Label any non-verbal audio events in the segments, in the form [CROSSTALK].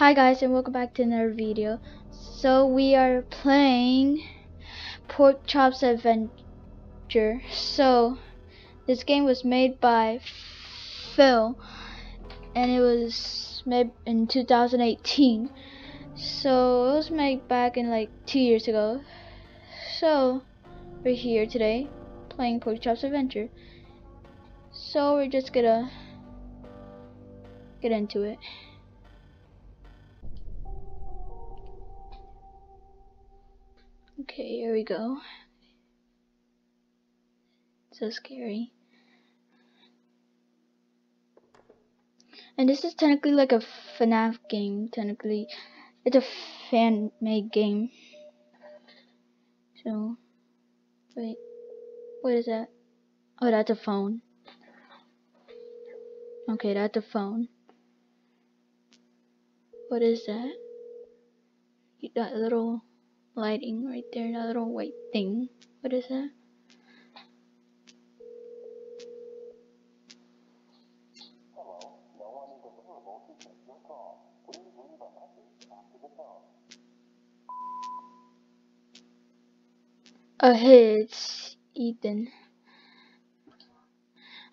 Hi guys and welcome back to another video. So we are playing Porkchop's Adventure. So this game was made by Phil and it was made in 2018. So it was made back in like two years ago. So we're here today playing Porkchop's Adventure. So we're just gonna get into it. Okay, here we go. So scary. And this is technically like a FNAF game, technically. It's a fan-made game. So, wait, what is that? Oh, that's a phone. Okay, that's a phone. What is that? That little lighting right there, that little white thing. What is that? Oh, hey, it's Ethan.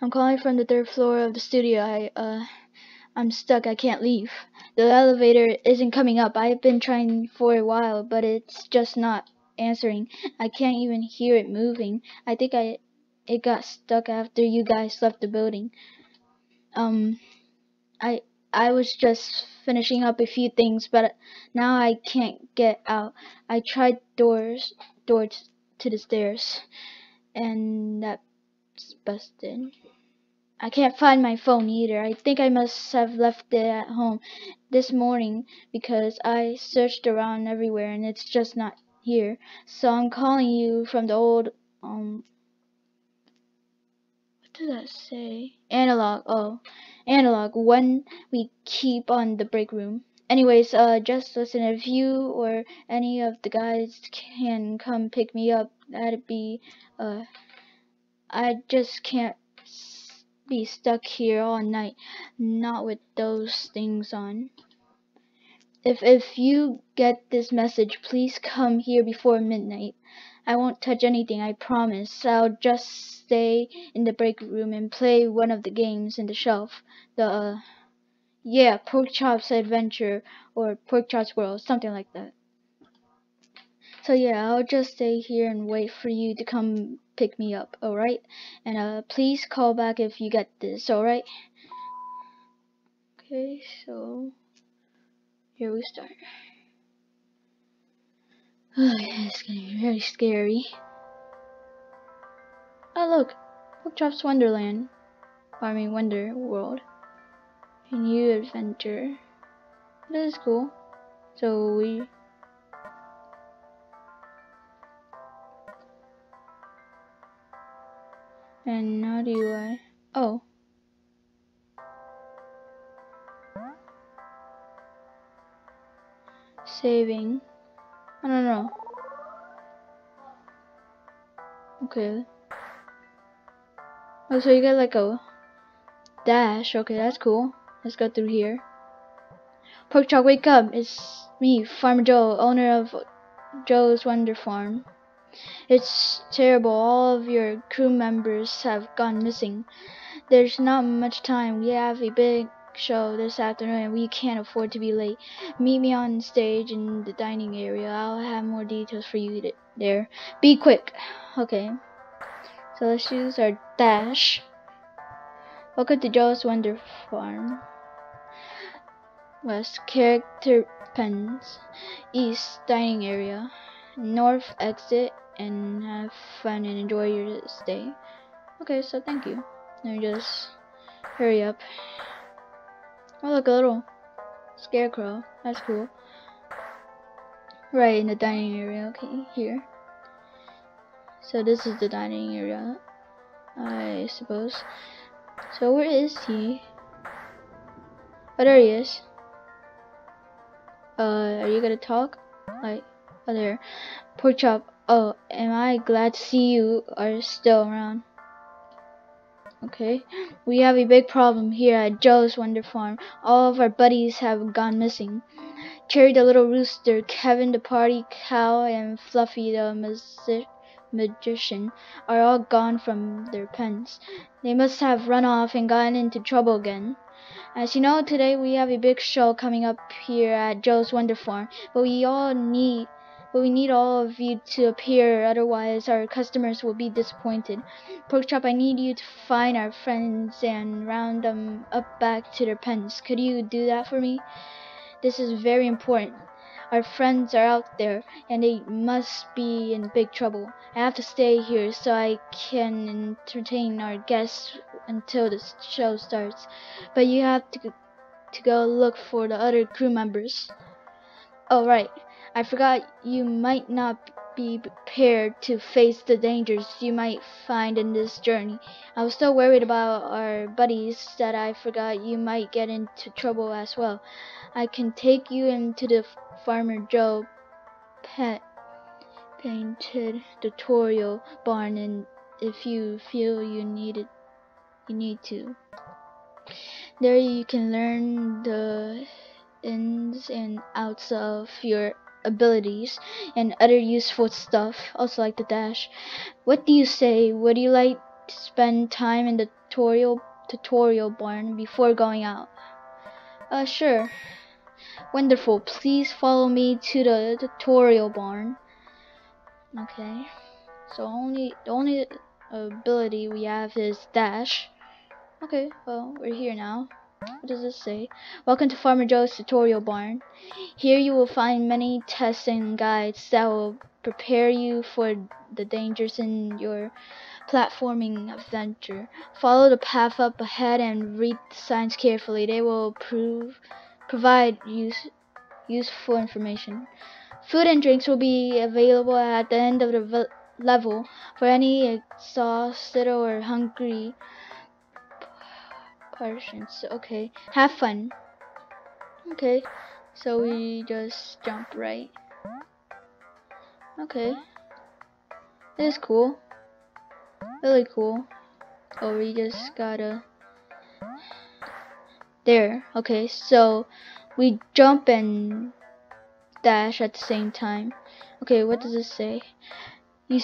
I'm calling from the third floor of the studio. I, uh, I'm stuck. I can't leave. The elevator isn't coming up. I've been trying for a while, but it's just not answering. I can't even hear it moving. I think I, it got stuck after you guys left the building. Um, I, I was just finishing up a few things, but now I can't get out. I tried doors, doors to the stairs, and that's busted. I can't find my phone either. I think I must have left it at home this morning because I searched around everywhere and it's just not here. So I'm calling you from the old um what did that say? Analog. Oh, analog. One we keep on the break room. Anyways, uh, just listen. If you or any of the guys can come pick me up, that'd be, uh, I just can't be stuck here all night, not with those things on. If if you get this message, please come here before midnight. I won't touch anything, I promise. I'll just stay in the break room and play one of the games in the shelf. The uh, yeah, Porkchop's Adventure or Pork Chops World, something like that. So yeah, I'll just stay here and wait for you to come pick me up, alright? And uh, please call back if you get this, alright? Okay, so here we start. [SIGHS] Oh, yeah, it's getting very scary. Oh look, Pork Chops Wonderland. I mean Wonder World a new adventure. This is cool. So we and now do I? Oh. Saving. I don't know. Okay. Oh so you get like a dash. Okay that's cool. Let's go through here. Pork Chop, wake up! It's me, Farmer Joe, owner of Joe's Wonder Farm. It's terrible. All of your crew members have gone missing. There's not much time. We have a big show this afternoon and we can't afford to be late. Meet me on stage in the dining area. I'll have more details for you there. Be quick. Okay. So let's use our dash. Welcome to Joe's Wonder Farm. West character pens. East dining area. North exit and have fun and enjoy your stay. Okay, so thank you. Me just hurry up. Oh look, a little scarecrow. That's cool. Right in the dining area. Okay, here. So this is the dining area, I suppose. So where is he? Oh, there he is. Uh, are you gonna talk? Like, oh there. Pork chop. Oh, am I glad to see you are still around. Okay, we have a big problem here at Joe's Wonder Farm. All of our buddies have gone missing. Cherry the little rooster, Kevin the party cow, and Fluffy the magician are all gone from their pens. They must have run off and gotten into trouble again. As you know, today we have a big show coming up here at Joe's Wonder Farm, but we all need but we need all of you to appear, otherwise our customers will be disappointed. Porkchop, I need you to find our friends and round them up back to their pens. Could you do that for me? This is very important. Our friends are out there, and they must be in big trouble. I have to stay here so I can entertain our guests until the show starts. But you have to to go look for the other crew members. Oh right, I forgot you might not be prepared to face the dangers you might find in this journey. I was so worried about our buddies that I forgot you might get into trouble as well. I can take you into the Farmer Joe pet painted tutorial barn and if you feel you need it you need to. There you can learn the ins and outs of your abilities and other useful stuff, also like the dash. What do you say? Would you like to spend time in the tutorial tutorial barn before going out? Uh, sure. Wonderful. Please follow me to the tutorial barn. Okay. So only the only ability we have is dash. Okay, well, we're here now. What does this say? Welcome to Farmer Joe's tutorial barn. Here you will find many tests and guides that will prepare you for the dangers in your platforming adventure. Follow the path up ahead and read the signs carefully. They will prove provide use, useful information. Food and drinks will be available at the end of the level for any exhausted or hungry persons. Okay, have fun. Okay, so we just jump right. Okay, this is cool. Really cool. Oh, we just gotta there. Okay, so we jump and dash at the same time. Okay, what does this say? You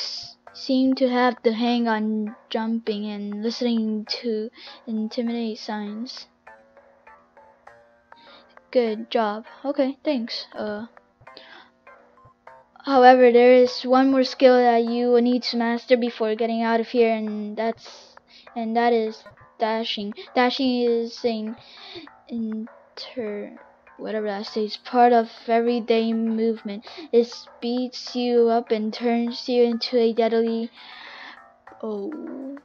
seem to have the hang on jumping and listening to intimidate signs. Good job. Okay, thanks. Uh, however, there is one more skill that you will need to master before getting out of here, and that's and that is dashing. Dashing is an inter whatever that says part of everyday movement. It speeds you up and turns you into a deadly oh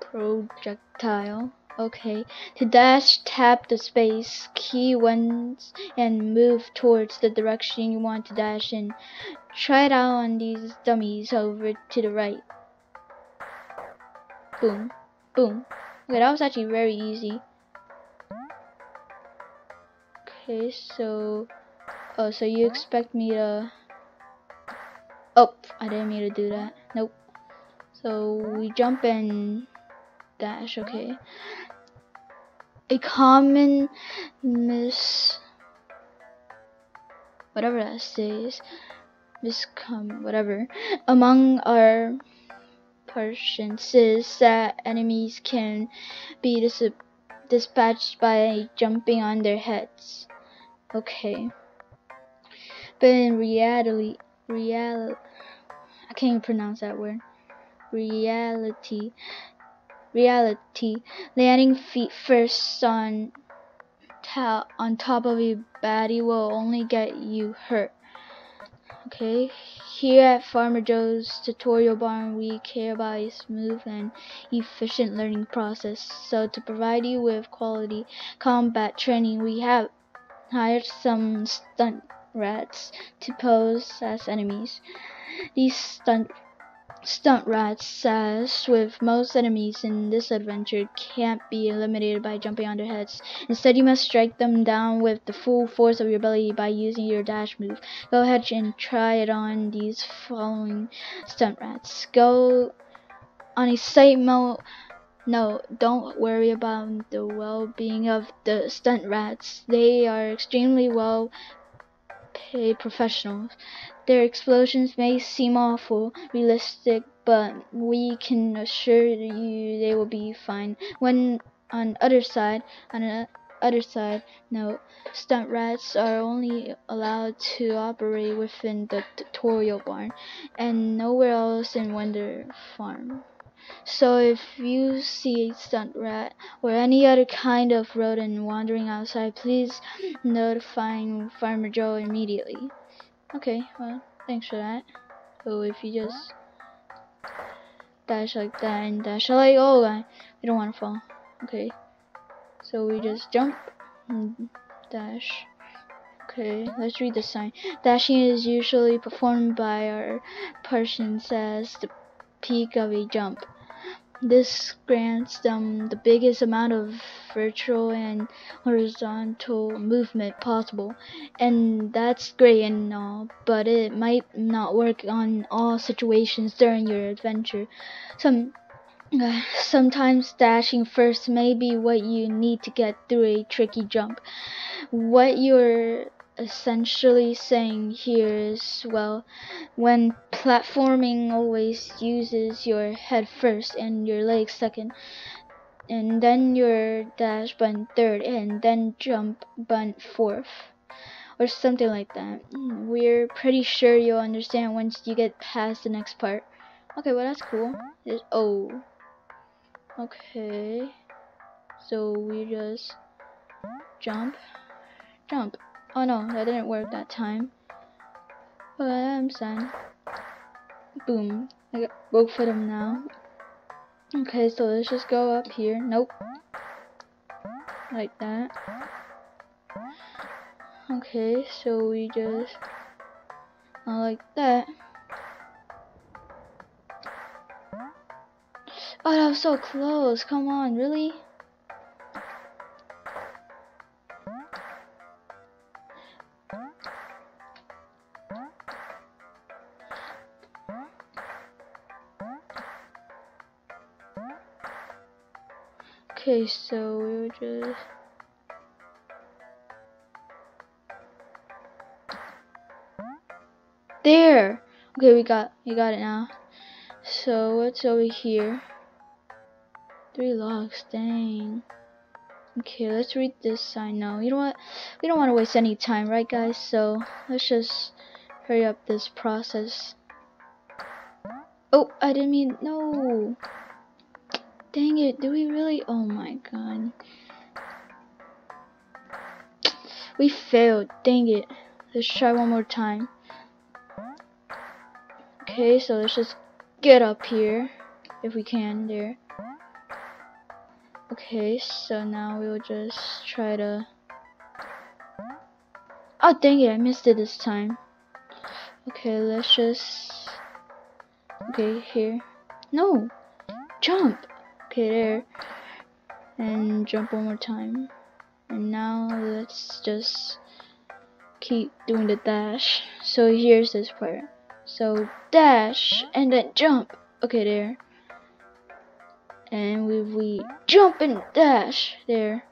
projectile. Okay. To dash, tap the space key once and move towards the direction you want to dash in. Try it out on these dummies over to the right. Boom. Boom. Okay, that was actually very easy. Okay, so... Oh, so you expect me to... Oh, I didn't mean to do that. Nope. So, we jump and dash, okay. A common miss... Whatever that says. Miscom... Whatever. Among our says that enemies can be dis dispatched by jumping on their heads. Okay. But in reality, real, I can't even pronounce that word. Reality, reality, landing feet first on on top of a baddie will only get you hurt. Okay, here at Farmer Joe's Tutorial Barn, we care about a smooth and efficient learning process. So to provide you with quality combat training, we have hired some stunt rats to pose as enemies. These stunt Stunt rats, uh, as with most enemies in this adventure, can't be eliminated by jumping on their heads. Instead, you must strike them down with the full force of your ability by using your dash move. Go ahead and try it on these following stunt rats. Go on a sight mode No, don't worry about the well-being of the stunt rats. They are extremely well paid professionals. Their explosions may seem awful realistic, but we can assure you they will be fine. When on other side, on the other side, no, stunt rats are only allowed to operate within the tutorial barn and nowhere else in Wonder Farm. So if you see a stunt rat or any other kind of rodent wandering outside, please notify Farmer Joe immediately. Okay, well, thanks for that. So if you just dash like that and dash like, oh, I, we don't want to fall. Okay, so we just jump and dash. Okay, let's read the sign. Dashing is usually performed by our persons as the peak of a jump. This grants them the biggest amount of vertical and horizontal movement possible, and that's great and all, but it might not work on all situations during your adventure. Some uh, sometimes dashing first may be what you need to get through a tricky jump. What you're essentially saying here is well when platforming always uses your head first and your legs second and then your dash button third and then jump button fourth or something like that. Hmm, we're pretty sure you'll understand once you get past the next part. Okay well that's cool. There's, oh. Okay. So we just jump jump Oh no, that didn't work that time. But I'm sad. Boom. I got both of them now. Okay, so let's just go up here. Nope. Like that. Okay, so we just uh, like that. Oh, that was so close. Come on, really? So we will just there. Okay, we got we got it now. So what's over here? Three logs. Dang. Okay, let's read this sign now. You know what? We don't want to waste any time, right, guys? So let's just hurry up this process. Oh, I didn't mean no. Dang it, do we really? Oh my god. We failed, dang it. Let's try one more time. Okay, so let's just get up here, if we can, there. Okay, so now we'll just try to... Oh, dang it, I missed it this time. Okay, let's just... Okay, here. No! Jump! Okay there and jump one more time. And now let's just keep doing the dash. So here's this part. So dash and then jump. Okay there. And we, we jump and dash there.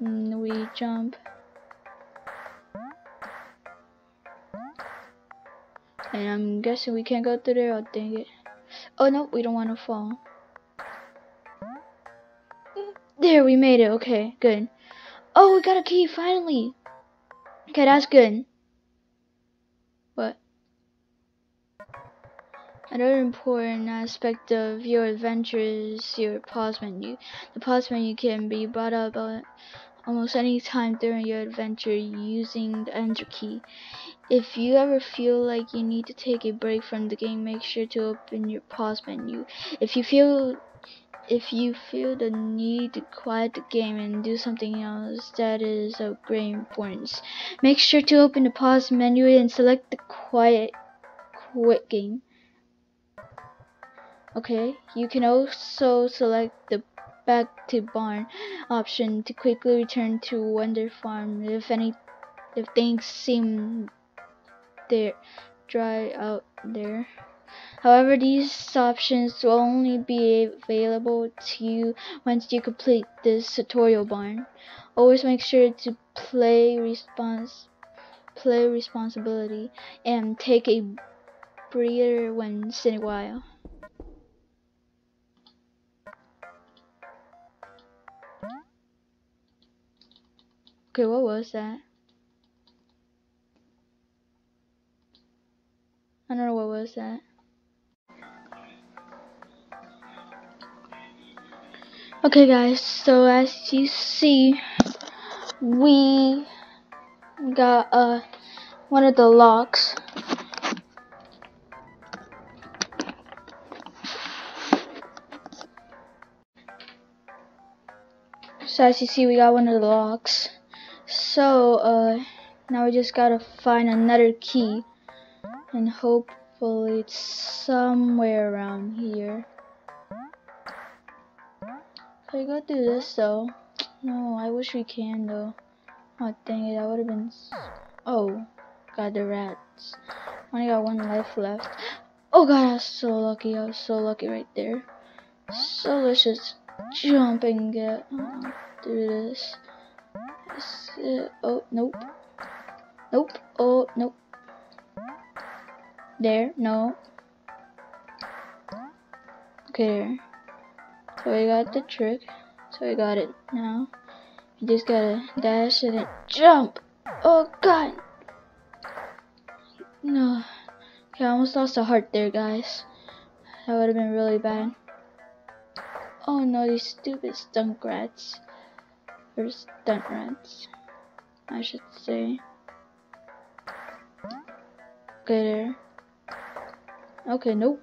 And we jump. And I'm guessing we can't go through there oh dang it. Oh no we don't want to fall there, we made it. Okay, good. Oh, we got a key, finally. Okay, that's good. What? Another important aspect of your adventure is your pause menu. The pause menu can be brought up almost any time during your adventure using the enter key. If you ever feel like you need to take a break from the game, make sure to open your pause menu. If you feel if you feel the need to quiet the game and do something else that is of great importance, make sure to open the pause menu and select the quiet quit game. Okay, you can also select the back to barn option to quickly return to Wonder Farm if any if things seem there dry out there. However, these options will only be available to you once you complete this tutorial barn. Always make sure to play response play responsibility and take a breather once in a while. Okay, what was that? I don't know what was that. Okay guys, so as you see, we got uh one of the locks. So as you see, we got one of the locks. So, uh, now we just gotta find another key. And hopefully it's somewhere around here. Can we go through this though? No, I wish we can though. Oh dang it, that would have been... Oh, got the rats. Only got one life left. Oh god, I was so lucky. I was so lucky right there. So let's just jump and get uh, through this. Oh, nope. Nope. Oh, nope. There, no. Okay, there. So we got the trick. So we got it now. You just gotta dash and then jump. Oh god. No. Okay, I almost lost a heart there, guys. That would have been really bad. Oh no, these stupid stunt rats. Or stunt rats. I should say. Okay, there. Okay, nope.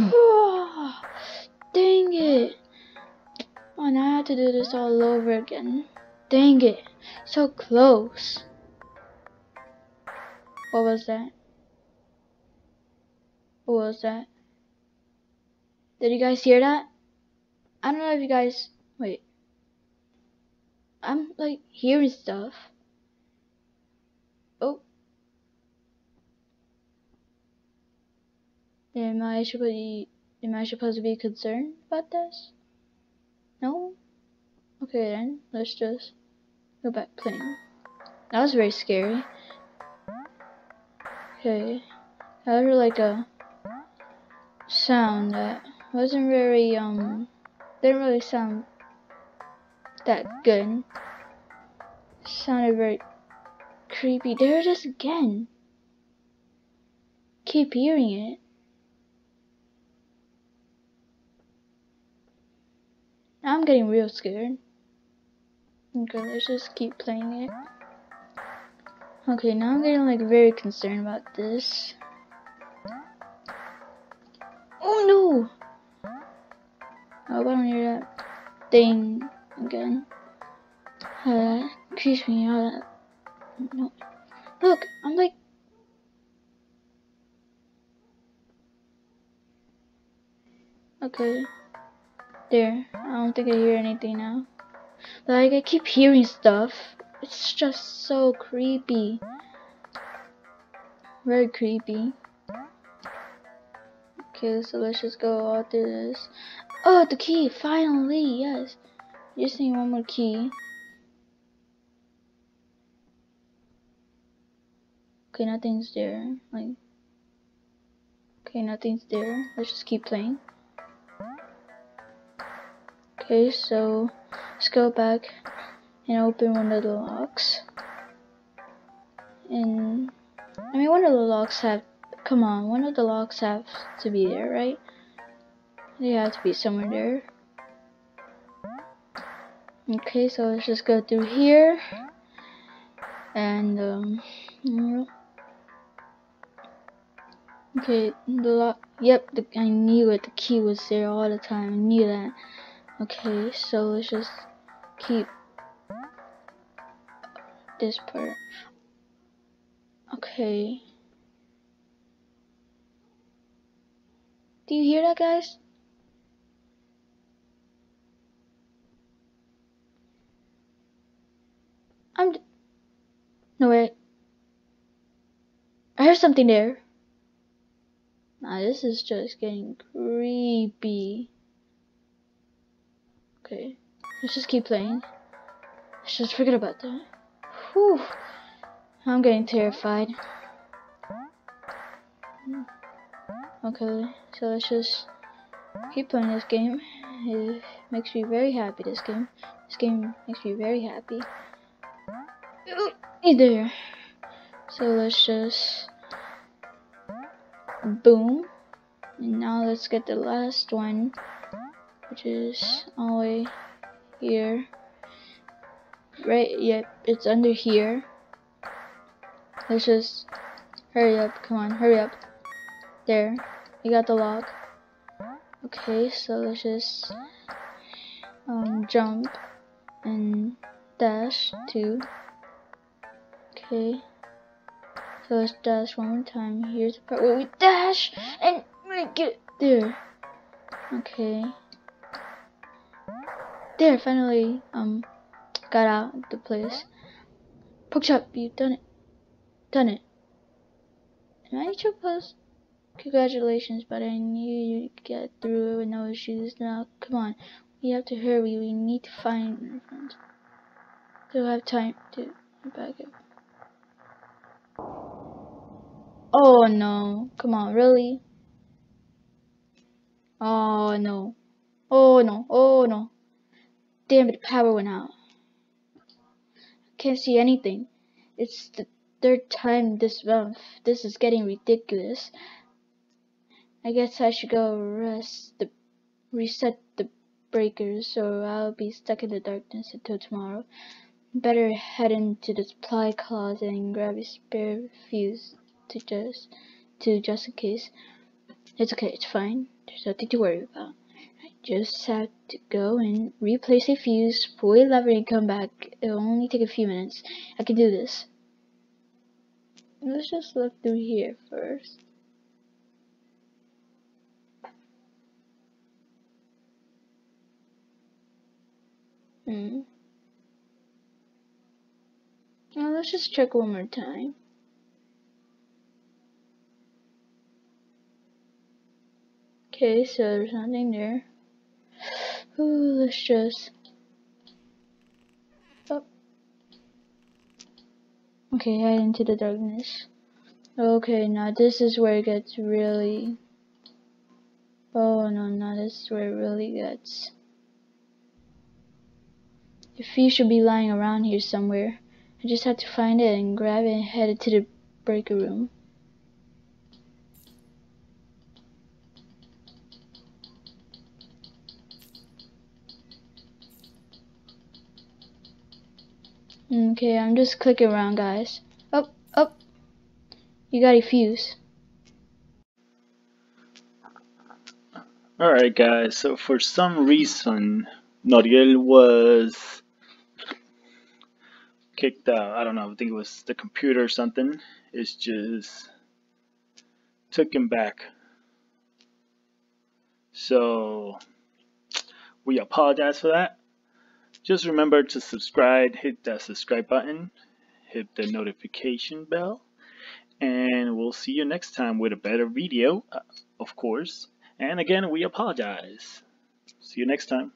No! [SIGHS] Dang it! Oh, now I have to do this all over again. Dang it! So close. What was that? What was that? Did you guys hear that? I don't know if you guys... Wait. I'm, like, hearing stuff. Oh. Am I supposed to be, am I supposed to be concerned about this? No? Okay then, let's just go back playing. That was very scary. Okay. That was like a sound that wasn't very, um, didn't really sound that good. Sounded very creepy. There it is again. Keep hearing it. I'm getting real scared. Okay, let's just keep playing it. Okay, now I'm getting like very concerned about this. Oh no! I hope I don't hear that thing again. Uh, creeps me out. No. Look, I'm like Okay. There. I don't think I hear anything now. Like, I keep hearing stuff. It's just so creepy. Very creepy. Okay, so let's just go all through this. Oh, the key! Finally! Yes! Just need one more key. Okay, nothing's there. Like, okay, nothing's there. Let's just keep playing. Okay, so let's go back and open one of the locks. And I mean, one of the locks have. Come on, one of the locks have to be there, right? They have to be somewhere there. Okay, so let's just go through here. And, um, okay, the lock, yep, the, I knew it, the key was there all the time, I knew that. Okay, so let's just keep this part. Okay. Do you hear that, guys? I'm. No, wait. I heard something there. Now, this is just getting creepy. Okay, let's just keep playing. Let's just forget about that. Whew. I'm getting terrified. Okay, so let's just keep playing this game. It makes me very happy, this game. This game makes me very happy. There. So let's just boom. And now let's get the last one, which is all the way here. Right, yep, it's under here. Let's just hurry up, come on, hurry up. There, you got the lock. Okay, so let's just um, jump and dash to. Okay, so let's dash one more time. Here's the part where we dash and make it there. Okay. There, finally, um, got out of the place. Porkchop, you've done it. Done it. Am I supposed? Congratulations, but I knew you'd get through it with no issues. Now, come on. We have to hurry. We need to find our friends. Don't have time to back up. Oh no. Come on, really? Oh no. Oh no. Oh no. Damn it, the power went out. Can't see anything. It's the third time this month. This is getting ridiculous. I guess I should go rest the reset the breakers or I'll be stuck in the darkness until tomorrow. Better head into the supply closet and grab a spare fuse to just to just in case. It's okay, it's fine. There's nothing to worry about. Just have to go and replace a fuse, pull a lever and come back. It'll only take a few minutes. I can do this. Let's just look through here first. Hmm. Now let's just check one more time. Okay, so there's nothing there. Ooh, let's just... Oh. Okay, head into the darkness. Okay, now this is where it gets really... Oh no, no, this is where it really gets... The fuse should be lying around here somewhere. I just have to find it and grab it and head it to the breaker room. Okay, I'm just clicking around, guys. Up, oh, up. Oh. You got a fuse. Alright guys, so for some reason, Noriel was kicked out. I don't know. I think it was the computer or something. It's just took him back. So we apologize for that. Just remember to subscribe, hit that subscribe button, hit the notification bell, and we'll see you next time with a better video, uh, of course. And again, we apologize. See you next time.